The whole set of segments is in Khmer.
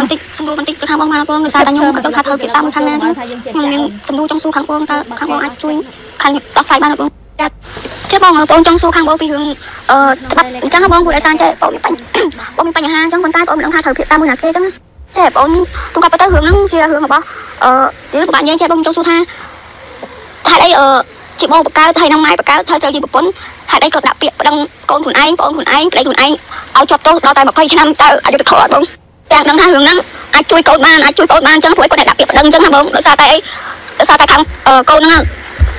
បន្តិចសំដួលបន្តិចទៅខាងបងមកបងដោយសារតែខ្ញុំអត់ដឹងថាធ្វើភាសាមួយខាងណាចឹងខ្ញុំមានសំដួលចង់សួរខាងបងតើខាងបងអាចជួយខាងដោះស្រាយបានទេបងចាចេះបងបងចង់សួរខាងបងពីរឿងអឺច្បាប់អញ្ចឹងបងព្រោះដោយសារចេះបងមានបញ្ហាបងមានបញ្ហាអញ្ចឹងប៉ុន្តែបងមិនដឹងថាធ្វើភាសាមួយណាគេអញ្ចឹងចេះបងទុំក៏ទៅរឿងហ្នឹងជារឿងរបស់អឺរឿងរបស់យើងចេះបងចង់សួរថាហេតុអីអឺជាបងបកកើតហើយនឹងម៉ែបកកើតត្រូវត្រូវជាប្រពន្ធហេតុអីក៏ដាក់ពាក្យប្តឹងកូនខ្លួនឯងបងខ្លួនឯងប្តីខ្លួនឯងឲ្យជាប់ទោសដល់តែ20ឆ្នាំតើអយុធធម៌អត់បង ទាំងដឹងថារឿងហ្នឹងអាចជួយកូនបានអាចជួយបងបានអញ្ចឹងព្រោះគាត់ដាក់ពាក្យប្តឹងអញ្ចឹងណាបងដោយសារតែអីដោយសារតែខាងកូនហ្នឹង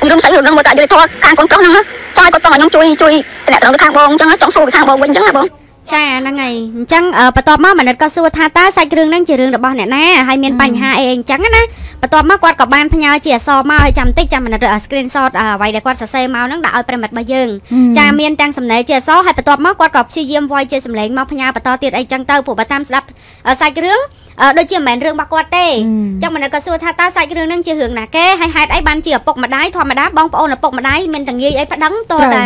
និយាយស្អីរឿងហ្នឹងមកតែយុធធម៌ខាងកូនប្រុសហ្នឹងចង់ឲ្យគាត់ប្រុសឲ្យខ្ញុំជួយជួយតំណែងទៅខាងបងអញ្ចឹងចង់សួរពីខាងបងវិញអញ្ចឹងណាបងចាហ្នឹងហើយអញ្ចឹងបន្ទាប់មកមនិតក៏សួរថាតើសាច់រឿងហ្នឹងជារឿងរបស់អ្នកណាហើយមានបញ្ហាអីអញ្ចឹងណា បន្ទាប់មកគាត់ក៏បានផ្ញើជាអសរមកហើយចាំតិចចាំមនិត screenshot អ្វីដែលគាត់សរសេរមកហ្នឹងដាក់ឲ្យប្រិមិត្តរបស់យើងចាមានទាំងសំណេរជាអសរហើយបន្ទាប់មកគាត់ក៏ព្យាយាមវាយជាសំឡេងមកផ្ញើបន្តទៀតអីចឹងទៅព្រោះបើតាមស្ដាប់សាច់រឿងដូចជាមិនមែនរឿងរបស់គាត់ទេអញ្ចឹងមនិតក៏សួរថាតើសាច់រឿងហ្នឹងជារឿងណាគេហើយហេតុអីបានជាឪពុកម្ដាយធម្មតាបងប្អូនឪពុកម្ដាយមានតងាយអីប្តឹងតើតែ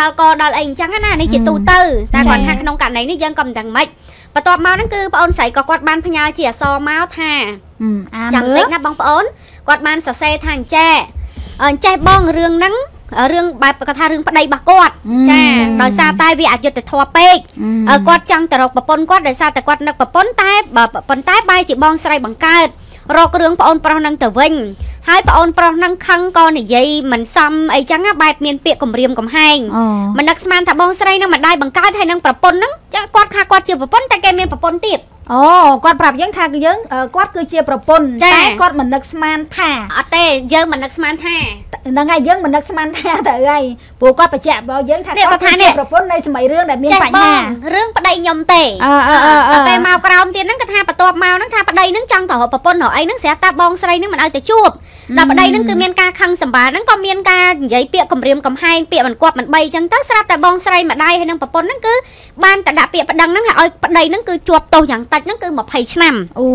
ដល់កដល់អីអញ្ចឹងណានេះជាទូទៅតែគាត់ថាក្នុងករណីនេះយើងក៏មិនដឹងម៉េចបន្ទាប់មកហ្នឹងគឺបងអូនស្រីក៏គាត់បានផ្ញើជាអសរមកថា ចាំតិចណាបងប្អូនគាត់បានសរសេរថាអញ្ចេះអញ្ចេះបងរឿងហ្នឹងរឿងបែបគាត់ថារឿងប្តីរបស់គាត់ចាដោយសារតែវាអយុត្តិធម៌ពេកគាត់ចង់ទៅរកប្រពន្ធគាត់ដោយសារតែគាត់នឹកប្រពន្ធតែប៉ុន្តែបែរជាបងស្រីបង្កើតរករឿងប្អូនប្រុសនឹងទៅវិញហើយប្អូនប្រុសនឹងខឹងក៏និយាយមិនសមអីចឹងបែបមានពាក្យគំរាមកំហែងមិននឹកស្មានថាបងស្រីនឹងម្ដាយបង្កើតហើយនឹងប្រពន្ធនឹងចឹងគាត់ថាគាត់ជាប្រពន្ធតែគេមានប្រពន្ធទៀត អូគាត់ប្រាប់យើងថាយើងគាត់គឺជាប្រពន្ធតែគាត់មិននឹកស្មានថាអត់ទេយើងមិននឹកស្មានថាហ្នឹងហើយយើងមិននឹកស្មានថាទៅហើយព្រោះគាត់បញ្ជាក់របស់យើងថាគាត់គឺជាប្រពន្ធនៃសម័យរឿងដែលមានបញ្ហារឿងប្តីខ្ញុំទេអឺពេលមកក្រោមទៀតហ្នឹងគាត់ថាបន្ទាប់មកហ្នឹងថាប្តីហ្នឹងចង់ទៅរកប្រពន្ធរកអីហ្នឹងស្រាប់តែបងស្រីហ្នឹងមិនឲ្យទៅជួប ដល់ប្តីហ្នឹងគឺមានការខឹងសម្បាហ្នឹងក៏មានការនិយាយពាក្យគំរាមកំហែងពាក្យមិនគប់មិនបីអញ្ចឹងទៅស្រាប់តែបងស្រីម្ដាយហើយនឹងប្រពន្ធហ្នឹងគឺបានតែដាក់ពាក្យប្តឹងហ្នឹងឲ្យប្តីហ្នឹងគឺជាប់ទោសយ៉ាងតិចហ្នឹងគឺ20ឆ្នាំអូ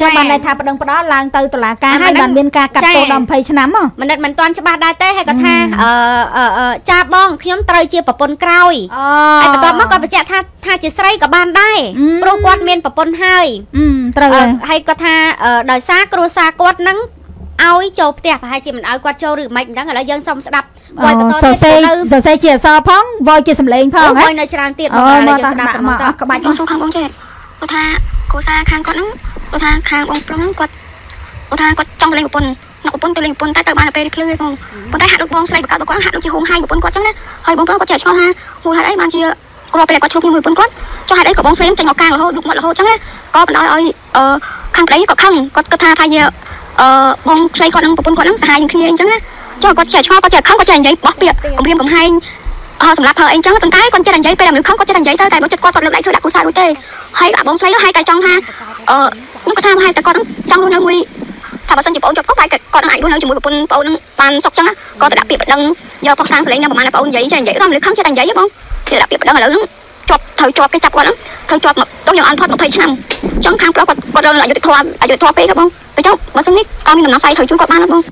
ចាំបានន័យថាប្តឹងផ្ដាល់ឡើងទៅតុលាការហើយបានមានការកាត់ទោសដល់20ឆ្នាំហ៎មិនមិនទាន់ច្បាស់ដែរទេហើយគាត់ថាអឺចាបងខ្ញុំត្រូវជាប្រពន្ធក្រោយហើយបន្ទាប់មកគាត់បញ្ជាក់ថាថាជាស្រីក៏បានដែរព្រោះគាត់មានប្រពន្ធហើយត្រូវហើយគាត់ថាដោយសារគ្រួសារគាត់នឹង ឲ្យចូលផ្ទះប្រហែលជាមិនឲ្យគាត់ចូលឬមិនដឹងឥឡូវយើងសុំស្ដាប់វយបន្តទៀតសរសេរសរសេរជាអសរផងវយជាសម្លេងផងហ៎វយនៅច្រើនទៀតបងឥឡូវយើងស្ដាប់តែមកក្បាច់បងសួរខាងបងចេះគាត់ថាគ្រូសាខាងគាត់ហ្នឹងគាត់ថាខាងបងប្រុសហ្នឹងគាត់គាត់ថាគាត់ចង់ទៅលេងប្រពន្ធអ្នកប្រពន្ធទៅលេងប្រពន្ធតែទៅបានពេលភ្លឺឯងបងប៉ុន្តែហាក់ដូចបងស្រីបកគាត់ហាក់ដូចជាហួងហែងប្រពន្ធគាត់ចឹងណាហើយបងប្រុសគាត់ចេះឆ្ងល់ថាហួងហេតុអីបានជាគ្រាន់ពេលគាត់ឆ្លុះពីមួយប្រពន្ធគាត់ចុះហេតុអីក៏បងស្រីចេញមកកាងរហូតឌុកមាត់រហូតចឹងណាក៏បណ្ដោយឲ្យអឺខាងប្តីគាត់ខឹងគាត់គិតថាថាជា អឺបងស្រីគាត់នឹងប្រពន្ធគាត់នឹងសាហាយនឹងគ្នាអញ្ចឹងណាចុះគាត់ចេះឆ្ងល់គាត់ចេះខំគាត់ចេះនិយាយបោះពាក្យគំរាមកំហែងអស់សម្រាប់ធ្វើអីចឹងប៉ុន្តែគាត់ចេះតែនិយាយពេលមនុស្សខំគាត់ចេះតែនិយាយទៅតែបើចិត្តគាត់គាត់លើកដៃធ្វើដាក់គូសារដូចទេហើយអាបងស្រីនោះហើយតែចង់ថាអឺខ្ញុំគាត់ថាហើយតែគាត់ចង់រស់នៅមួយថាបើសិនជាបងជាប់គុកហើយគាត់នឹងអាចរស់នៅជាមួយប្រពន្ធបងនឹងបានសុខចឹងគាត់ទៅដាក់ពាក្យប្តឹងយកផុសតាំងសលេងនៅប្រហែលបងនិយាយចេះនិយាយថាមនុស្សខំចេះតែនិយាយបងគេដាក់ពាក្យប្តឹងឥឡូវហ្នឹង ជាប់ត្រូវជាប់គេចាប់គាត់ហ្នឹងត្រូវជាប់មកទោះខ្ញុំអន់ផុត20ឆ្នាំចង់ខាងប្រុសគាត់គាត់រងអយុធធម៌អយុធធម៌ពេកបងអញ្ចឹងបើសិននេះក៏មានដំណោះស្រាយត្រូវជួយគាត់បានបង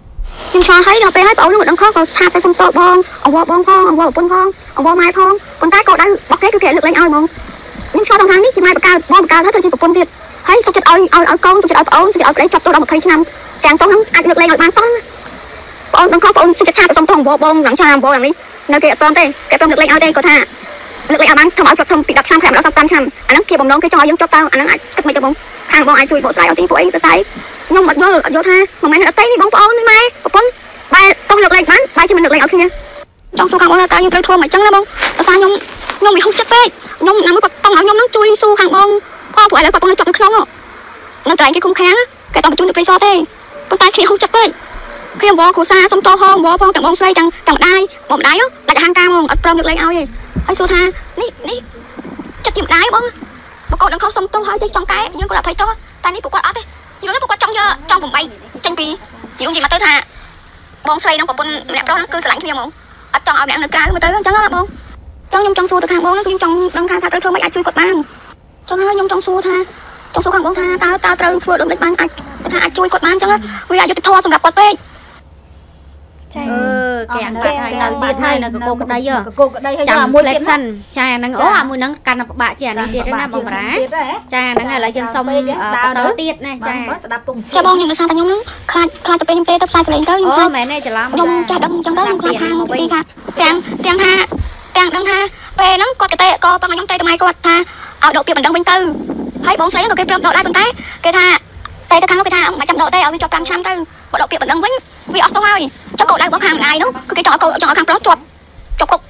ខ្ញុំឆ្លងហើយដល់ពេលហើយបងអូននឹងដឹងខុសក៏ស្ថាបតែសុំតបបងអវបងផងអវប្រពន្ធផងអវម៉ែផងប៉ុន្តែក៏ដៅរបស់គេគឺគេលើកលែងឲ្យបងខ្ញុំឆ្លងខាងនេះជាម៉ែបកើតបងបកើតហើយធ្វើជាប្រពន្ធទៀតហើយសុខចិត្តឲ្យឲ្យឲ្យកូនសុខចិត្តឲ្យប្អូនសុខចិត្តឲ្យប្តីជាប់ទោសដល់20ឆ្នាំទាំងទោសហ្នឹងអាចលើកលែងឲ្យបានសោះបងអូនដឹងខុសបងអូនសុខចិត្តថាទៅសុំទោសអវបងឡើងឆ្នាំអវឡើងនេះនៅគេអត់ព្រមទេគេព្រមលើកលែងឲ្យទេគាត់ថា លើកលែងឲ្យបានធ្វើឲ្យជាប់ធំពី10ឆ្នាំ5ដល់15ឆ្នាំអាហ្នឹងជាបំណងគេចង់ឲ្យយើងជាប់តើអាហ្នឹងអាចគិតមិនទៅបងខាងបងអាចជួយបកស្រាយឲ្យទីពួកអីទៅស្អីខ្ញុំអត់យល់អត់យល់ថាមិនមែនអត់តៃនេះបងប្អូននេះម៉ែប្រពន្ធបែរតោះលើកលែងបានបែរជាមិនលើកលែងឲ្យគ្នាចង់សួរខាងបងថាតើយើងត្រូវធ្វើមិនអញ្ចឹងណាបងដោយសារខ្ញុំខ្ញុំវាហុកចិត្តពេកខ្ញុំណាមួយគាត់តង់ឲ្យខ្ញុំនឹងជួយសួរខាងបងផងព្រោះឥឡូវគាត់កំពុងចាប់នៅក្នុងនៅត្រែងគេគុំខាំងគេតង់បញ្ជូនទៅព្រៃសរទេប៉ុន្តែគ្នាហុកចិត្តពេកគ្នាវងគ្រូសាសុំតោហងវងផងទាំងបងស្រីទាំងទាំងម្ដាយបកម្ដាយដាច់អហង្ការហ្មងអត់ព្រមលើកលែងឲ្យទេ ហើយសួរថានេះនេះចិត្តជាម្ដាយបងបកកនឹងខុសសុំទោសហើយចេះចង់កែយើងក៏អភ័យទោសតែនេះពួកគាត់អត់ទេយល់ទេពួកគាត់ចង់យកចង់បំបីចេញពីយល់និយាយមកទៅថាបងស្រីនិងប្រពន្ធម្នាក់ប្រុសហ្នឹងគឺស្រឡាញ់គ្នាហ្មងអត់ចង់ឲ្យម្នាក់នៅក្រៅមកទៅអញ្ចឹងណាបងចង់ខ្ញុំចង់សួរទៅខាងបងហ្នឹងខ្ញុំចង់ដឹងថាតើត្រូវធ្វើម៉េចអាចជួយគាត់បានចង់ហើយខ្ញុំចង់សួរថាចង់សួរខាងបងថាតើតើត្រូវធ្វើដូចម្ដេចបានអាចថាអាចជួយគាត់បានអញ្ចឹងវាអយុត្តិធម៌សម្រាប់គាត់ពេកចចាអឺ គេអាំងបាត់ហើយនៅទៀតហើយនៅកកក្តីហ៎កកក្តីហើយចាំអាមួយផ្លេតទៀតសិនចាហ្នឹងអូអាមួយហ្នឹងកាន់តែពិបាកជាងអានេះទៀតណាបងបារាចាហ្នឹងហើយឥឡូវយើងសុំអឺបន្តទៀតណាចាចាស្ដាប់ពុំចាបងខ្ញុំដោយសារតែខ្ញុំហ្នឹងខ្លាចខ្លាចទៅពេលខ្ញុំទេទៅផ្សាយសលេងទៅខ្ញុំអូខ្លាចមែនទេច្រឡំខ្ញុំចាស់ដឹងអញ្ចឹងទៅខ្ញុំខ្លាចខាងពីថាទាំងទាំងថាទាំងដឹងថាពេលហ្នឹងគាត់ក៏តែក៏ប៉ុន្តែខ្ញុំតែថ្មគាត់ថាឲ្យដកពាក្យបណ្ដឹងវិញទៅហើយបងស្រីហ្នឹងក៏គេព្រមដកដែរប៉ុន្តែគេថាតែទៅខាងនោះគេថាមិនចាំដកទេឲ្យវាជាប់5ឆ្នាំទៅបើដកពាក្យបណ្ដឹងវិញវាអស់ទៅហើយ ចុះកោដៅរបស់ខាងម្ដាយនោះគឺគេចង់ឲ្យកោចង់ឲ្យខាងប្រុសជាប់ជាប់គុក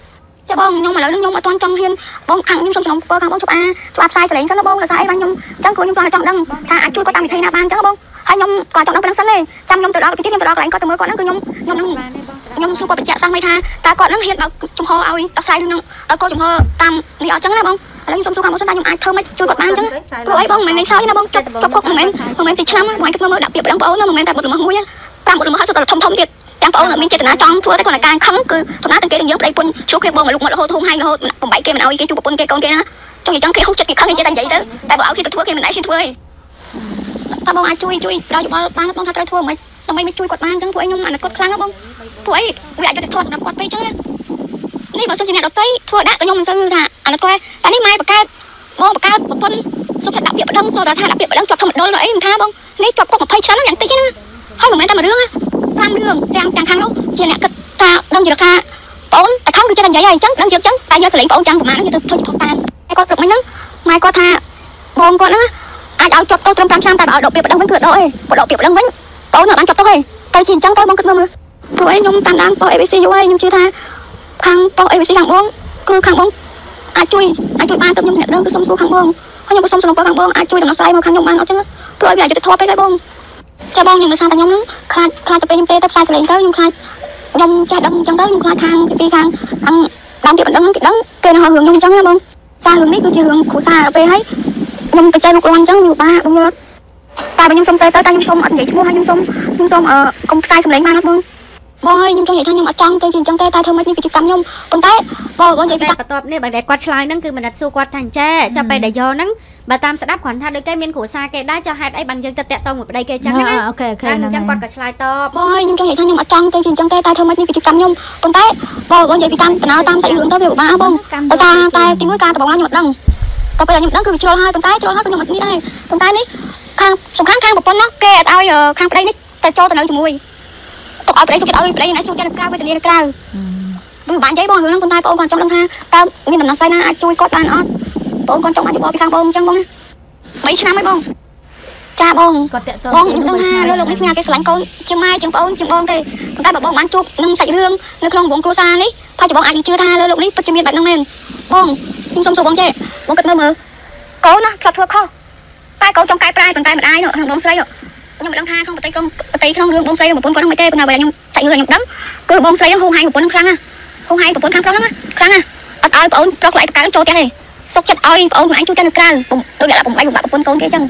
ចាបងខ្ញុំឥឡូវនេះខ្ញុំអត់ទាន់ចង់ហ៊ានបងខាងខ្ញុំសូមសំណពើខាងបងជប់អាជប់ផ្សាយសលេងសិនណាបងដោយសារអីបានខ្ញុំអញ្ចឹងគឺខ្ញុំគាត់ចង់ដឹងថាអាចជួយគាត់តាមវិធីណាបានអញ្ចឹងបងហើយខ្ញុំក៏ចង់ដឹងប៉ុណ្្នឹងសិនទេចាំខ្ញុំទៅដល់ទីទៀតខ្ញុំទៅដល់កន្លែងគាត់ទៅមើលគាត់ហ្នឹងគឺខ្ញុំខ្ញុំនឹងខ្ញុំសួរគាត់បញ្ជាក់សោះមិនថាតើគាត់នឹងហ៊ានបើកចំហឲ្យដោះស្រាយរឿងនឹងឲ្យកោចំហតាមនេះអត់ចឹងណាបងឥឡូវខ្ញុំសុំសួរខាងបងសិនថាខ្ញុំអាចធ្វើម៉េចជួយគាត់បានចឹងព្រោះអីបងមិនមែនសោយណាបងចុចចុចគុកមិនមែនមិនមែនទីឆ្នាំបងគិតមើលមើលដាក់ពាក្យប្តឹងបងអូនមិនមែនតែបុតល្មើសមួយតាមបុតល្មើសហើយសុទ្ធតែធំធំទៀត ទាំងបងអូនមានចេតនាចង់ធ្វើតែគាត់តែការខឹងគឺធម្មតាទាំងគេទាំងយើងប្តីពុនជួគេបងមកលុកមករហូតធំហើយរហូតបំបីគេមិនឲ្យគេជួប្រពន្ធគេកូនគេណាចង់និយាយចឹងគេហុសចិត្តគេខឹងគេចេះតែនិយាយទៅតែបើឲ្យគេទៅធ្វើគេមិនដែរគេធ្វើទេតើបងអាចជួយជួយដល់យោបល់បានបងថាត្រូវធ្វើមិនដើម្បីមកជួយគាត់បានចឹងពួកឯងខ្ញុំអាណិតគាត់ខ្លាំងណាបងពួកអីវាអាចយុត្តិធម៌សម្រាប់គាត់ពេកចឹងណានេះបើសិនជាអ្នកដតីធ្វើដាក់ទៅខ្ញុំមិនសូវថាអានោះគាត់តែនេះម៉ែបង្កើតបងបង្កើតប្រពន្ធសុខចិត្តដាក់ពាក្យប្តឹងសូតែថាដាក់ពាក្យប្តឹងជាប់ធម្មដុលអីមិនថាបងនេះជាប់គុក20ឆ្នាំយ៉ាងតិចណា ហើយមិនមែនតែមួយរឿង5រឿងទាំងទាំងខាងនោះជាអ្នកគិតថាដឹងជាថាបងតែខំគឺចេះតែនិយាយហើយអញ្ចឹងដឹងជាអញ្ចឹងតែយកសលេងបងចាំប្រហែលហ្នឹងទៅធ្វើផុសតាមតែគាត់ព្រឹកមិញហ្នឹងម៉ែគាត់ថាបងគាត់ហ្នឹងអាចឲ្យជាប់ទោសត្រឹម5ឆ្នាំតែបើឲ្យដកពាក្យប្តឹងវិញគឺដកឯងបើដកពាក្យប្តឹងវិញបងនៅបានជាប់ទោសឯងទៅជាអញ្ចឹងទៅបងគិតមើលមើលព្រោះអីខ្ញុំតាមដានប៉ុស ABC យូរហើយខ្ញុំជឿថាខាងប៉ុស ABC ខាងបងគឺខាងបងអាចជួយអាចជួយបានទៅខ្ញុំអ្នកដឹងគឺសុំសួរខាងបងហើយខ្ញុំក៏សុំសំណពរខាងបងអាចជួយដំណោះស្រាយមកខាងខ្ញុំបានអត់ចឹងព្រោះឲ្យវាអាចយុត្តិធម៌ពេកហើយបង ចាបងខ្ញុំដោយសារតែខ្ញុំហ្នឹងខ្លាចខ្លាចទៅពេលខ្ញុំទេទៅផ្សាយសលេងទៅខ្ញុំខ្លាចខ្ញុំចេះដឹងចឹងទៅខ្ញុំខ្លាចខាងពីខាងខាងដើមទៀតបណ្ដឹងគេដឹងគេនៅរឿងខ្ញុំចឹងណាបងសាររឿងនេះគឺជារឿងគ្រួសារទៅពេលហើយខ្ញុំទៅចែកមុខរាន់ចឹងវាពិបាកបងយល់តែបើខ្ញុំសុំទៅទៅតែខ្ញុំសុំអត់និយាយឈ្មោះហើយខ្ញុំសុំខ្ញុំសុំអឺកុំផ្សាយសម្លេងបានអត់បង បងហើយខ្ញុំចង់និយាយថាខ្ញុំអត់ចង់ទៅជាអញ្ចឹងទេតែធ្វើម៉េចនេះគឺជាកម្មខ្ញុំប៉ុន្តែបងបងនិយាយពីតែថាបន្ទាប់នេះបើដែលគាត់ឆ្លើយហ្នឹងគឺមនិតសួរគាត់ថាអញ្ចេះចាប់ពេលដែលយកហ្នឹងបើតាមស្ដាប់គ្រាន់ថាដូចគេមានគ្រួសារគេដែរចុះហេតុអីបានយើងទៅតាក់តងមួយប្តីគេអញ្ចឹងណា OK OK ហើយអញ្ចឹងគាត់ក៏ឆ្លើយតបបងហើយខ្ញុំចង់និយាយថាខ្ញុំអត់ចង់ទៅជាអញ្ចឹងទេតែធ្វើម៉េចនេះគឺជាកម្មខ្ញុំប៉ុន្តែបងបងនិយាយពីតាមដំណើរតាមសាច់រឿងទៅវាពិបាកបងដោយសារតែទីមួយការដំបងឡើងខ្ញុំអត់ដឹងតែពេលខ្ញុំដឹងគឺវាជ្រុលហើយប៉ុន្តែជ្រុលហើយខ្ញុំអត់នេះដែរប៉ុន្តែនេះខាងសំខាន់ខាងប្រពន្ធនោះគេអត់ឲ្យខាងប្តីនេះទៅចូលទៅនៅជាមួយទុ កឲ្យប្តីសុខចិត្តឲ្យប្តីណាជួបចិត្តនៅក្រៅវេទនានៅក្រៅវាមិនបាននិយាយបងរឿងហ្នឹងប៉ុន្តែបងគាត់ចង់ដឹងថាតើមានដំណោះស្រាយណាអាចជួយគាត់បានអត់បងគាត់ចង់អាចយោបល់ពីខាងបងអញ្ចឹងបងណា3ឆ្នាំហើយបងចាបងគាត់តាក់ទងបងខ្ញុំដឹងថាលើលោកនេះគ្មានគេស្រឡាញ់កូនជាងម៉ែជាងបងជាងបងទេប៉ុន្តែបើបងបានជួបនឹងសាច់រឿងនៅក្នុងវងគ្រួសារនេះផាច់បងអាចនឹងជឿថាលើលោកនេះពិតជាមានបែបហ្នឹងមែនបងខ្ញុំសុំសួរបងចេះបងគិតមើលមើលកូនណាធ្លាប់ធ្វើខុសតែកូនចង់កែប្រែប៉ុន្តែម្ដាយនោះក្នុងបងស្រី ខ្ញុំមិនដឹងថាក្នុងប្រទេសក្នុងប្រទេសក្នុងរឿងបងស្រីប្រពន្ធគាត់ហ្នឹងមិនទេប៉ុន្តែបើខ្ញុំសាច់រឿងខ្ញុំដឹងគឺបងស្រីហ្នឹងហូរហែងប្រពន្ធខ្លាំងណាស់ហងហែងប្រពន្ធខាងប្រុសហ្នឹងខ្លាំងណាស់អត់ឲ្យប្អូនប្រុសខ្លាចប្រកាចូលផ្ទះទេសុកចិត្តឲ្យប្អូនខ្លួនឯងជួយទៅនៅក្រៅដូចតែបំបីបំបាក់ប្រពន្ធកូនគេអញ្ចឹង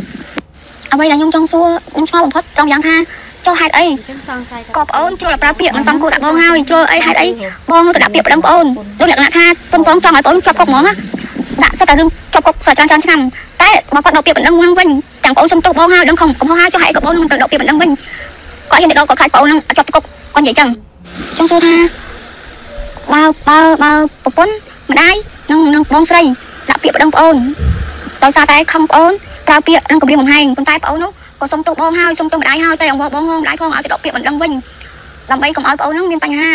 អ្វីដែលខ្ញុំចង់សួរខ្ញុំឆ្ងល់បំផុតត្រង់យ៉ាងថាចុះហេតុអីអញ្ចឹងសង្ស័យតក៏ប្អូនជ្រុលតែប្រើពាក្យមិនសមគួរដាក់បងហើយជ្រុលអីហេតុអីបងទៅដាក់ពាក្យប្តឹងប្អូនដូចលក្ខណៈថាពុនបងចង់ឲ្យប្អូនជាប់គុកហ្មងណា ដាក់សិតតែរឿងជាប់គុកស្រាច្រើនច្រើនឆ្នាំតែបើគាត់ដកពាក្យប្តឹងហ្នឹងវិញទាំងប្អូនសុំទោសបងហើយដឹងខំកំហុសហើយចុះហេតុក៏បងនឹងទៅដកពាក្យប្តឹងវិញគាត់ហ៊ានទៅដកគាត់ខ្លាចប្អូននឹងជាប់គុកគាត់និយាយចឹងចង់សួរថាបើបើបើប្រពន្ធម្ដាយនិងនិងបងស្រីដាក់ពាក្យប្តឹងប្អូនដោយសារតែខឹងប្អូនប្រើពាក្យនឹងគម្រាមកំហែងប៉ុន្តែប្អូននោះក៏សុំទោសបងហើយសុំទោសម្ដាយហើយតែអង្វរបងហងម្ដាយផងឲ្យទៅដកពាក្យបណ្ដឹងវិញដើម្បីកុំឲ្យប្អូននឹងមានបញ្ហា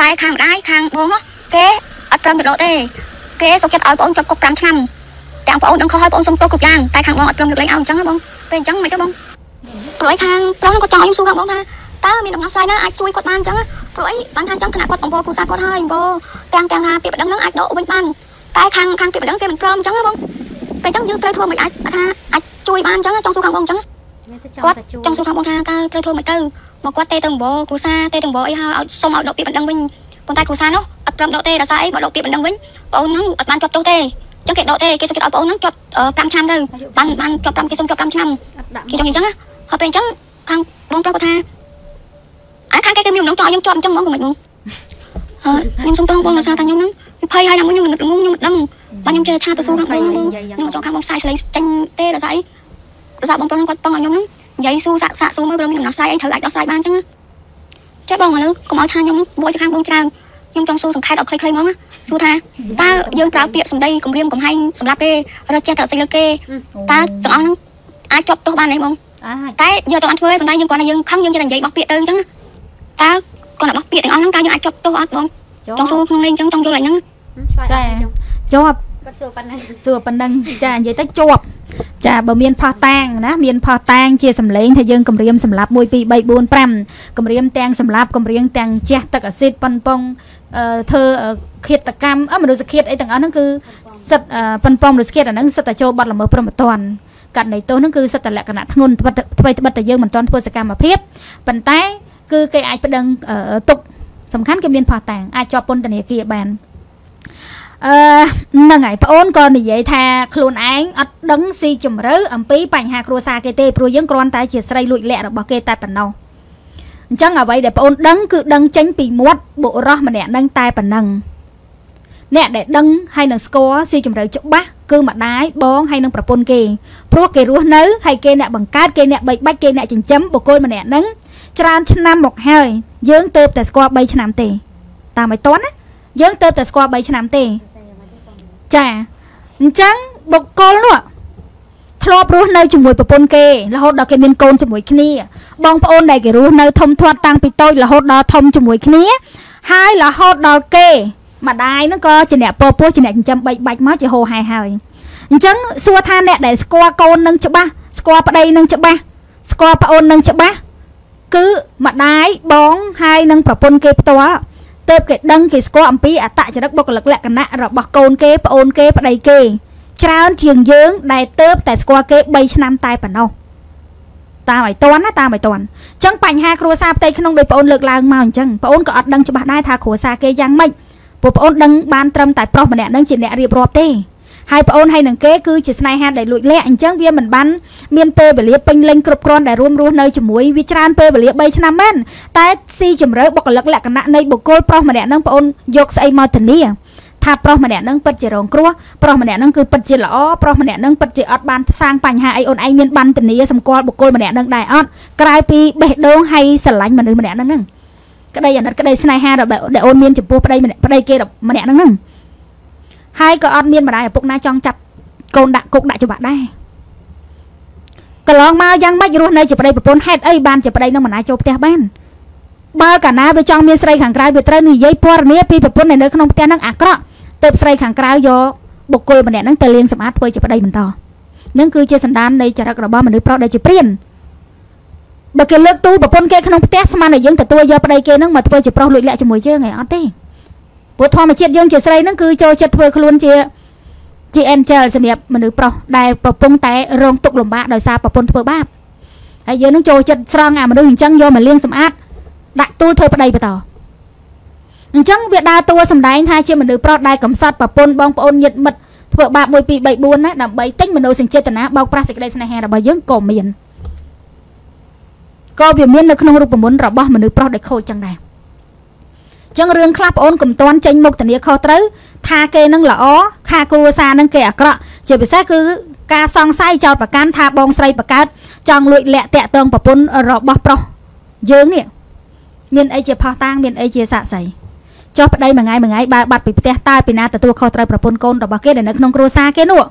តែខាងម្ដាយខាងបងនោះគេអត់ព្រមទៅដកទេ គេសុខចិត្តឲ្យប្អូនជាប់គុក5ឆ្នាំទាំងប្អូនដឹងខុសហើយប្អូនសុំទោសគ្រប់យ៉ាងតែខាងបងអត់ព្រមលើកលែងឲ្យអញ្ចឹងហ៎បងពេលអញ្ចឹងមិនទេបងព្រោះឯខាងប្រុសនោះគាត់ចង់ឲ្យខ្ញុំសួរខាងបងថាតើមានដំណោះស្រាយណាអាចជួយគាត់បានអញ្ចឹងព្រោះអីបានថាអញ្ចឹងគណៈគាត់បង្វល់គ្រូសាគាត់ហើយបង្វល់ទាំងទាំងថាពាក្យបណ្ដឹងហ្នឹងអាចដកវិញបានតែខាងខាងពាក្យបណ្ដឹងគេមិនព្រមអញ្ចឹងហ៎បងពេលអញ្ចឹងយើងត្រូវធ្វើមិនអាចថាអាចជួយបានអញ្ចឹងចង់សួរខាងបងអញ្ចឹងមានតែចង់គាត់តែជួយចង់សួរខាងបងថាតើត្រូវធ្វើមិនទៅមកគាត់ទេទៅបង្វល់គ្រូសាទេទៅបង្វល់អីហើយឲ្យសុំឲ្យដកពាក្យបណ្ដឹងវិញ ប៉ុន្តែគ្រូសានោះអត់ព្រមដកទេដោយសារអីបើដកពាក្យបណ្ដឹងវិញបងហ្នឹងអត់បានជាប់ទោសទេអញ្ចឹងគេដកទេគេសុខចិត្តឲ្យបងហ្នឹងជាប់5ឆ្នាំទៅបានបានជាប់5គេសុំជាប់5ឆ្នាំអត់ដាក់គេចង់និយាយអញ្ចឹងណាហើយពេលអញ្ចឹងខាងបងប្រុសគាត់ថាអាខាងគេគេមានដំណងចង់ឲ្យយើងជាប់អញ្ចឹងហ្មងក៏មិនបងហើយខ្ញុំសុំទោសបងដោយសារតែខ្ញុំហ្នឹងវាភ័យហើយណាមួយខ្ញុំនឹងងងខ្ញុំមិនដឹងបាទខ្ញុំចេះថាទៅសួរខាងបងបងខ្ញុំចង់ខាងបងផ្សាយសលេងចេញទេដោយសារអីដោយសារបងប្រុសហ្នឹងគាត់ពឹងឲ្យខ្ញុំហ្នឹងនិយាយសួរសាក់សាក់សួរមើលព្រមមានដំណោះស្រាយអីត្រូវអាចដោះស្រាយបានអញ្ចឹងចចាបងឥឡូវកុំឲ្យថាខ្ញុំបួយទៅខាងបងច្រើន ខ្ញុំចង់សួរសង្ខេបដល់ខ្លីៗហ្មងណាសួរថាតើយើងប្រើពាក្យសម្ដីគម្រាមកំហែងសម្រាប់គេរត់ចេះតែស្អីលើគេតើទាំងអស់ហ្នឹងអាចជាប់ទោសបានទេបងអាចតែយកទៅអត់ធ្វើទេប៉ុន្តែយើងគាត់ថាយើងខឹងយើងចេះតែនិយាយបោះពាក្យទៅអញ្ចឹងណាតើគាត់តែបោះពាក្យទាំងអស់ហ្នឹងតើយើងអាចជាប់ទោសអត់បងចុះចង់សួរក្នុងនេះអញ្ចឹងចង់យល់អីហ្នឹងចាជាប់គាត់សួរប៉ុណ្ណឹងសួរប៉ុណ្ណឹងចានិយាយទៅជាប់ចាបើមានផោះតាងណាមានផោះតាងជាសម្លេងថាយើងគម្រាមសម្លាប់1 2 3 4 5គម្រាមទាំងសម្លាប់គម្រាមទាំងជះទឹកអាស៊ីតប៉ុនប៉ុងអឺ ធ្វើអឺឃាតកម្មអមនុស្សឃាតអីទាំងអស់ហ្នឹងគឺសិតអឺប៉ុនប៉ុងមនុស្សឃាតអាហ្នឹងសិតតែចូលបាត់ល្មើសព្រហ្មទណ្ឌករណីទោសហ្នឹងគឺសិតតែលក្ខណៈធ្ងន់ត្បិតថ្មីត្បិតតែយើងមិនទាន់ធ្វើសកម្មភាពប៉ុន្តែ គឺគេអាចប្តឹងអឺទុកសំខាន់គឺមានផោះតាងអាចជាប់ពន្ធនាគារបានអឺហ្នឹងហើយប្អូនក៏និយាយថាខ្លួនឯងអត់ដឹងស៊ីជម្រៅអំពីបញ្ហាគ្រួសារគេទេព្រោះយើងគ្រាន់តែជាស្រីលួចលាក់របស់គេតែប៉ុណ្ណោះ អញ្ចឹងអ្វីដែលប្អូនដឹងគឺដឹងចេញពីមាត់បុរសម្នាក់នឹងតែប៉ុណ្ណឹងអ្នកដែលដឹងហើយនឹងស្គាល់ស៊ីជម្រៅច្បាស់គឺម្ដាយបងហើយនឹងប្រពន្ធគេព្រោះគេរស់នៅហើយគេអ្នកបង្កើតគេអ្នកបីបាច់គេអ្នកចិញ្ចឹមបុគ្គលម្នាក់ហ្នឹងច្រើនឆ្នាំមកហើយយើងទៅតែស្គាល់3ឆ្នាំទេ តាមឲ្យតន់ណាយើងទៅតែស្គាល់3ឆ្នាំទេចាអញ្ចឹងបុគ្គលនោះ ធ្លាប់រស់នៅជាមួយប្រពន្ធគេរហូតដល់គេមានកូនជាមួយគ្នាបងប្អូនដែលគេរស់នៅធំធាត់តាំងពីតូចរហូតដល់ធំជាមួយគ្នាហើយរហូតដល់គេម្ដាយហ្នឹងក៏ជាអ្នកពពោះជាអ្នកចិញ្ចឹមបីបាច់មកជាហោហែហើយអញ្ចឹងសួរថាអ្នកដែលស្គាល់កូននឹងច្បាស់ស្គាល់ប្តីនឹងច្បាស់ស្គាល់ប្អូននឹងច្បាស់គឺម្ដាយបងហើយនឹងប្រពន្ធគេផ្ទាល់ទើបគេដឹងគេស្គាល់អំពីអត្តចរិតបុគ្គលិកលក្ខណៈរបស់កូនគេប្អូនគេប្តីគេ ច្រើនជាងយើងដែលទៅតែស្គាល់គេ3ឆ្នាំតែប៉ុណ្ណោះតាមឲ្យតន់ណាតាមឲ្យតន់អញ្ចឹងបញ្ហាគ្រួសារផ្ទៃក្នុងដោយបងអូនលើកឡើងមកអញ្ចឹងបងអូនក៏អត់ដឹងច្បាស់ដែរថាគ្រួសារគេយ៉ាងម៉េចពួកបងអូនដឹងបានត្រឹមតែប្រុសម្នាក់នឹងជាអ្នករៀបរាប់ទេហើយបងអូនហើយនឹងគេគឺជាស្នេហាដែលលួចលាក់អញ្ចឹងវាមិនបានមានពេលវេលាពេញលេញគ្រប់គ្រាន់ដែលរួមរស់នៅជាមួយវាច្រើនពេលវេលា3ឆ្នាំមែនតែស៊ីជម្រៅបុគ្គលិកលក្ខណៈនៃបុគ្គលប្រុសម្នាក់នឹងបងអូនយកស្អីមកធានា ថាប្រុសម្នាក់នឹងពិតជារងគ្រោះប្រុសម្នាក់នឹងគឺពិតជាល្អប្រុសម្នាក់នឹងពិតជាអត់បានសាងបញ្ហាអីអូនឯងមានបានធានាសម្គាល់បុគ្គលម្នាក់នឹងដែរអត់ក្រៅពីបេះដូងហើយស្រឡាញ់មនុស្សម្នាក់នឹងហ្នឹងក្តីអាណិតក្តីស្នេហារបស់ដែលអូនមានចំពោះប្តីម្នាក់ប្តីគេម្នាក់ហ្នឹងហ្នឹងហើយក៏អត់មានម្ដាយឪពុកណាចង់ចាប់កូនដាក់គុកដាក់ច្បាប់ដែរកន្លងមកយ៉ាងម៉េចរស់នៅជាប្តីប្រពន្ធហេតុអីបានជាប្តីនឹងមិនអាចចូលផ្ទះបានបើកាលណាវាចង់មានស្រីខាងក្រៅវាត្រូវនិយាយព័ត៌មានពីប្រពន្ធនៅក្នុងផ្ទះហ្នឹងអាក្រក់ ទៅស្រីខាងក្រៅយកបុគ្គលម្នាក់ហ្នឹងទៅលាងសម្អាតធ្វើជាប្តីបន្តនឹងគឺជាសន្តាននៃចរិតរបស់មនុស្សប្រុសដែលជាព្រានបើគេលើកទូលប្រពន្ធគេក្នុងផ្ទះស្មានតែយើងទទួលយកប្តីគេហ្នឹងមកធ្វើជាប្រុសលួចលាក់ជាមួយយើងឯអត់ទេព្រោះធម្មជាតិយើងជាស្រីហ្នឹងគឺចូលចិត្តធ្វើខ្លួនជាជា angel សម្រាប់មនុស្សប្រុសដែលប្រពងតែរងទុក្ខលំបាកដោយសារប្រពន្ធធ្វើបាបហើយយើងនឹងចូលចិត្តស្រង់អាមនុស្សអញ្ចឹងយកមកលាងសម្អាតដាក់ទូលធ្វើប្តីបន្ត អញ្ចឹងវាដើរតួសម្ដែងថាជាមនុស្សប្រុសដែលកំសត់ប្រពន្ធបងប្អូនញាតិមិត្តធ្វើបាប1 2 3 4ណាដើម្បីទិញមនោសញ្ចេតនាបោកប្រាស់សេចក្តីស្នេហារបស់យើងក៏មានក៏វាមាននៅក្នុងរូបមន្តរបស់មនុស្សប្រុសដែលខូចចឹងដែរចឹងរឿងខ្លះបងអូនកុំតន់ចេញមុខធានាខុសត្រូវថាគេនឹងល្អថាគ្រួសារនឹងគេអាក្រក់ជាពិសេសគឺការសង្ស័យចោតប្រកាន់ថាបងស្រីបកើតចង់លួចលាក់តាក់ទងប្រពន្ធរបស់ប្រុសយើងនេះមានអីជាផោះតាងមានអីជាសាក់សី ចុះប្តីមួយថ្ងៃមួយថ្ងៃបើបាត់ពីផ្ទះតើពីណាទទួលខុសត្រូវប្រពន្ធកូនរបស់គេដែលនៅក្នុងគ្រួសារគេនោះ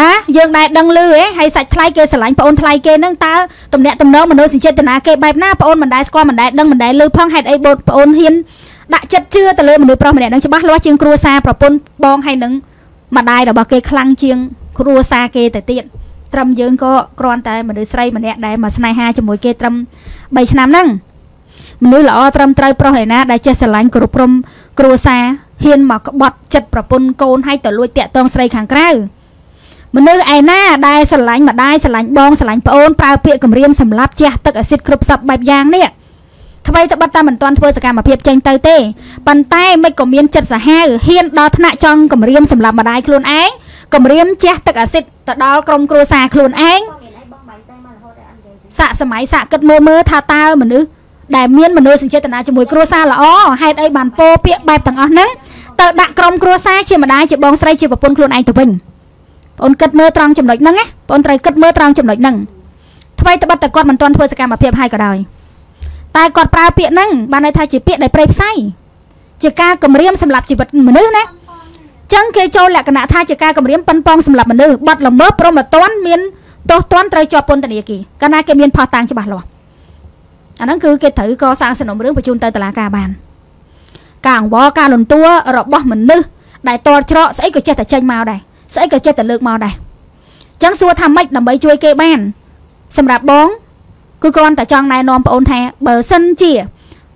ហាយើងដែលដឹងលឺហ៎ហើយសាច់ថ្លៃគេស្រឡាញ់ប្អូនថ្លៃគេនឹងតើតំណាក់តំណងមនោសញ្ចេតនាគេបែបណាប្អូនមិនដែលស្គាល់មិនដែលដឹងមិនដែលលឺផងហេតុអីបងប្អូនហ៊ានដាក់ចិត្តជឿទៅលើមនុស្សប្រុសម្នាក់នឹងច្បាស់លាស់ជាងគ្រួសារប្រពន្ធបងហើយនឹងម្ដាយរបស់គេខ្លាំងជាង គ្រួសារគេទៅទៀតត្រឹមយើងក៏គ្រាន់តែមនុស្សស្រីម្នាក់ដែលមកស្នេហាជាមួយគេត្រឹម3ឆ្នាំហ្នឹង មនុស្សល្អត្រឹមត្រូវប្រុសឯណាដែលចេះស្រឡាញ់គ្រប់ព្រំគ្រួសារហ៊ានមកក្បត់ចិត្តប្រពន្ធកូនឲ្យទៅលួចតាក់ទងស្រីខាងក្រៅមនុស្សឯណាដែលស្រឡាញ់ម្ដាយស្រឡាញ់បងស្រឡាញ់ប្អូនប្រើពាក្យគំរាមសម្លាប់ជះទឹកអាស៊ីតគ្រប់សពបែបយ៉ាងនេះថ្មីត្បិតតែមិនទាន់ធ្វើសកម្មភាពចេញទៅទេប៉ុន្តែមិនក៏មានចិត្តសាហាវហ៊ានដល់ថ្នាក់ចង់គំរាមសម្លាប់ម្ដាយខ្លួនឯងគំរាមជះទឹកអាស៊ីតទៅដល់ក្រុមគ្រួសារខ្លួនឯងសាក់សម័យសាក់គិតមើលមើលថាតើមនុស្ស ដែលមានមនោសញ្ចេតនាជាមួយគ្រួសារល្អហេតុអីបានពោពាក្យបែបទាំងអស់ហ្នឹងទៅដាក់ក្រុមគ្រួសារជាម្ដាយជាបងស្រីជាប្រពន្ធខ្លួនឯងទៅវិញបងគិតមើលត្រង់ចំណុចហ្នឹងណាបងត្រូវគិតមើលត្រង់ចំណុចហ្នឹងថ្មីត្បិតតែគាត់មិនទាន់ធ្វើសកម្មភាពឲ្យក៏ដោយតែគាត់ប្រើពាក្យហ្នឹងបានន័យថាជាពាក្យដែលប្រេផ្សៃជាការគំរាមសម្រាប់ជីវិតមនុស្សណាចឹងគេចូលលក្ខណៈថាជាការគំរាមប៉ុនប៉ងសម្រាប់មនុស្សបាត់ល្មើសព្រមអត់ទាន់មានទោសទណ្ឌត្រូវជាប់ពន្ធនាគារកាលណាគេមានផុសតាងច្បាស់លាស់ អាហ្នឹងគឺគេត្រូវកសាងសំណុំរឿងបញ្ជូនទៅតុលាការបាន ការអង្វរការលន់តួរបស់មនុស្សដែលតល់ច្រកស្អីក៏ចេះតែចេញមកដែរស្អីក៏ចេះតែលើកមកដែរចឹងសួរថាម៉េចដើម្បីជួយគេបាន សម្រាប់បងគឺគ្រាន់តែចង់ណែនាំបងអូនថាបើសិនជា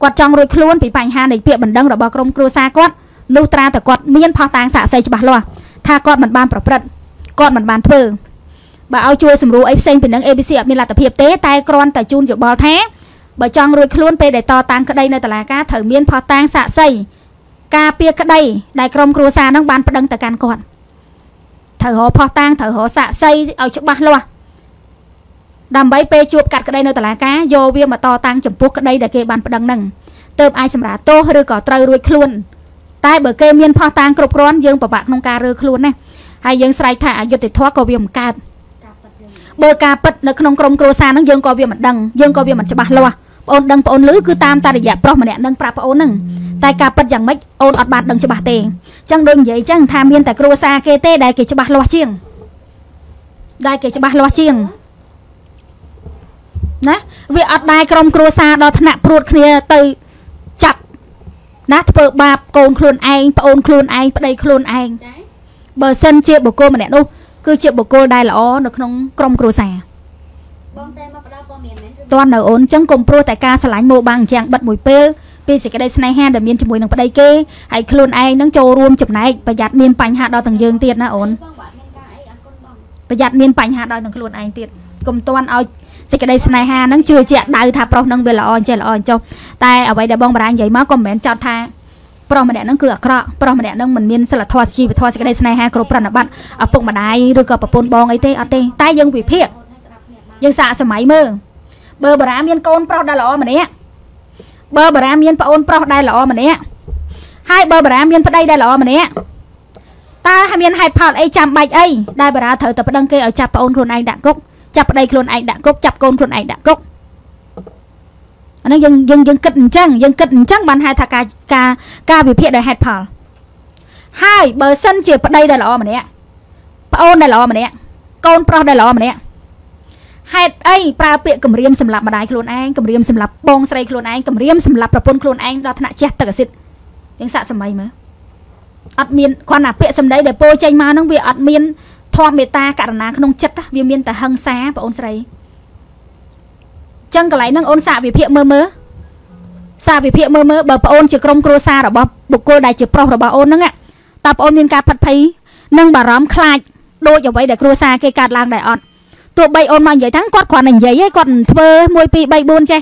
គាត់ចង់រួចខ្លួនពីបញ្ហានៃពាក្យបណ្ដឹងរបស់ក្រុមគ្រួសារគាត់នោះត្រាតែគាត់មានផុសតាងសាក់សីច្បាស់លាស់ថាគាត់មិនបានប្រព្រឹត្តគាត់មិនបានធ្វើបើឲ្យជួយសម្រួលអីផ្សេងពីនឹង ABC អត់មានលទ្ធភាពទេតែគ្រាន់តែជូនយោបល់ថា បើចង់រួចខ្លួនពេលដែលតតាំងក្តីនៅតុលាការត្រូវមានផុសតាងសាក់សីការពារក្តីដែលក្រុមគ្រួសារនឹងបានប្តឹងទៅកាន់គាត់ត្រូវរកផុសតាងត្រូវរកសាក់សីឲ្យច្បាស់លាស់ដើម្បីពេលជួបកាត់ក្តីនៅតុលាការយកវាមកតតាំងចំពោះក្តីដែលគេបានប្តឹងនឹងទើបអាចសម្រាប់ទោសឬក៏ត្រូវរួចខ្លួនតែបើគេមានផុសតាងគ្រប់គ្រាន់យើងពិបាកក្នុងការរើខ្លួនណាហើយយើងស្រែកថាអយុត្តិធម៌ក៏វាមិនកើតបើការពិតនៅក្នុងក្រុមគ្រួសារហ្នឹងយើងក៏វាមិនដឹងយើងក៏វាមិនច្បាស់លាស់ បងអូនដឹងបងអូនឮគឺតាមតារយៈប្រុសម្នាក់នឹងប្រាប់បងអូនហ្នឹងតែការពិតយ៉ាងម៉េចអូនអត់បានដឹងច្បាស់ទេអញ្ចឹងដូចនិយាយអញ្ចឹងថាមានតែគ្រួសារគេទេដែលគេច្បាស់លាស់ជាងដែលគេច្បាស់លាស់ជាងណាវាអត់ដែរក្រុមគ្រួសារដល់ថ្នាក់ព្រួតគ្នាទៅចាប់ណាធ្វើបាបកូនខ្លួនឯងប្អូនខ្លួនឯងប្តីខ្លួនឯងបើសិនជាបុគ្គលម្នាក់នោះគឺជាបុគ្គលដែលល្អនៅក្នុងក្រុមគ្រួសារបងតែមក ផ្ដល់ព័ត៌មានមែនតន់នៅអូនចឹងកុំព្រោះតែការឆ្លាញ់មកបាំងយ៉ាងបិទមួយពេលពីសេចក្តីស្នេហាដែលមានជាមួយនឹងប្តីគេហើយខ្លួនឯងនឹងចូលរួមចំណែកប្រយ័ត្នមានបញ្ហាដល់ទាំងយើងទៀតណាអូនបងបាទមានការអីអរគុណបងប្រយ័ត្នមានបញ្ហាដល់ទាំងខ្លួនឯងទៀតកុំតន់ឲ្យសេចក្តីស្នេហាហ្នឹងជឿជាក់ដៅថាប្រុសហ្នឹងវាល្អអញ្ចេះល្អអញ្ចោះតែអ្វីដែលបងបារាំងនិយាយមកក៏មិនមែនចោទថាប្រុសម្នាក់ហ្នឹងគឺអាក្រក់ប្រុសម្នាក់ហ្នឹងមិនមានសិលធម៌ជីវធម៌សេចក្តីស្នេហាគ្រប់ប្រណិប័តឪពុកម្ដាយឬក៏ប្រពន្ធបងអីទេអត់ទេតែយើងវិភាគយើងសាកសម័យមើល បើបារាមានកូនប្រុសដែលល្អម្នាក់បើបារាមានប្អូនប្រុសដែលល្អម្នាក់ហើយបើបារាមានប្តីដែលល្អម្នាក់តើមានហេតុផលអីចាំបាច់អីដែលបារាត្រូវតែប្តឹងគេឲ្យចាប់ប្អូនខ្លួនឯងដាក់គុកចាប់ប្តីខ្លួនឯងដាក់គុកចាប់កូនខ្លួនឯងដាក់គុកអានេះយើងយើងយើងគិតអញ្ចឹងយើងគិតអញ្ចឹងបានហៅថាការការការវិភាគដោយហេតុផលហើយបើសិនជាប្តីដែលល្អម្នាក់ប្អូនដែលល្អម្នាក់កូនប្រុសដែលល្អម្នាក់ ហេតុអីប្រើពាក្យគម្រាមសម្រាប់ម្ដាយខ្លួនឯងគម្រាមសម្រាប់បងស្រីខ្លួនឯងគម្រាមសម្រាប់ប្រពន្ធខ្លួនឯងដល់ថ្នាក់ចេះទឹកអាស៊ីតយើងសាកសម័យមើលអត់មានគ្រាន់តែពាក្យសម្ដីដែលពោចេញមកហ្នឹងវាអត់មានធម៌មេត្តាករណាក្នុងចិត្តវាមានតែហឹង្សាបងអូនស្រីចឹងកន្លែងហ្នឹងអូនសាកវិភាគមើលមើលសាកវិភាគមើលមើលបើប្អូនជាក្រុមគ្រួសាររបស់បុគ្គលដែលជាប្រុសរបស់អូនហ្នឹងតើប្អូនមានការផិតភ័យនិងបារម្ភខ្លាចដូចអ្វីដែលគ្រួសារគេកាត់ឡើងដែរអត់ ទោះបីអូនមកនិយាយថាគាត់គ្រាន់តែនិយាយឯងគាត់ធ្វើ1 2 3 4ចេះ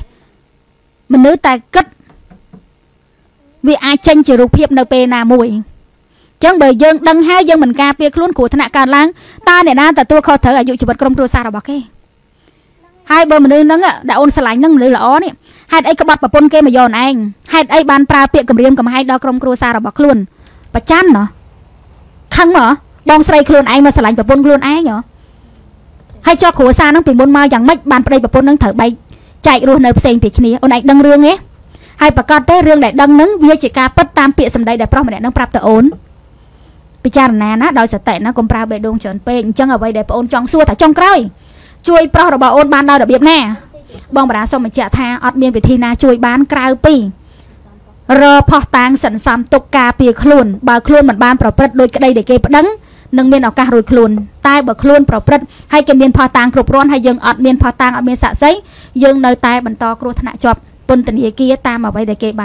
មនុស្សតែគិតវាអាចចេញជារូបភាពនៅពេលណាមួយចឹងបើយើងដឹងហើយយើងមិនការពារខ្លួនគ្រោះថ្នាក់កើតឡើងតើអ្នកណាទទួលខុសត្រូវអាយុជីវិតក្រុមគ្រួសាររបស់គេហើយបើមនុស្សហ្នឹងដែលអូនស្រឡាញ់ហ្នឹងមនុស្សល្អនេះហេតុអីក្បត់ប្រពន្ធគេមកយកអូនឯងហេតុអីបានប្រើពាក្យគម្រាមកំហែងដល់ក្រុមគ្រួសាររបស់ខ្លួនប្រច័នណោះខឹងមកបងស្រីខ្លួនឯងមកស្រឡាញ់ប្រពន្ធខ្លួនឯងហ៎ ហើយចុះគ្រួសារហ្នឹងពីមុនមកយ៉ាងម៉េចបានប្តីប្រពន្ធហ្នឹងត្រូវបែកចែករស់នៅផ្សេងពីគ្នាអូនឯងដឹងរឿងទេហើយប្រកាសទេរឿងដែលដឹងហ្នឹងវាជាការពិតតាមពាក្យសម្ដីដែលប្រុសម្នាក់ហ្នឹងប្រាប់ទៅអូនពិចារណាណាដោយសតិណាកុំប្រើបេះដូងច្រើនពេកអញ្ចឹងអ្វីដែលបងអូនចង់សួរថាចុងក្រោយជួយប្រុសរបស់អូនបានដោយរបៀបណាបងបារាសូមបញ្ជាក់ថាអត់មានវិធីណាជួយបានក្រៅពីរផោះតាងសន្សំទុកការពារខ្លួនបើខ្លួនមិនបានប្រព្រឹត្តដោយក្តីដែលគេប្តឹង នឹងមានឱកាសរួចខ្លួនតែបើខ្លួនប្រព្រឹត្តហើយគេមានផោះតាងគ្រប់គ្រាន់ហើយយើងអត់មានផោះតាងអត់មានសាក់សីយើងនៅតែបន្តគ្រោះថ្នាក់ជាប់ពន្ធនាគារតាមអ្វីដែលគេបាន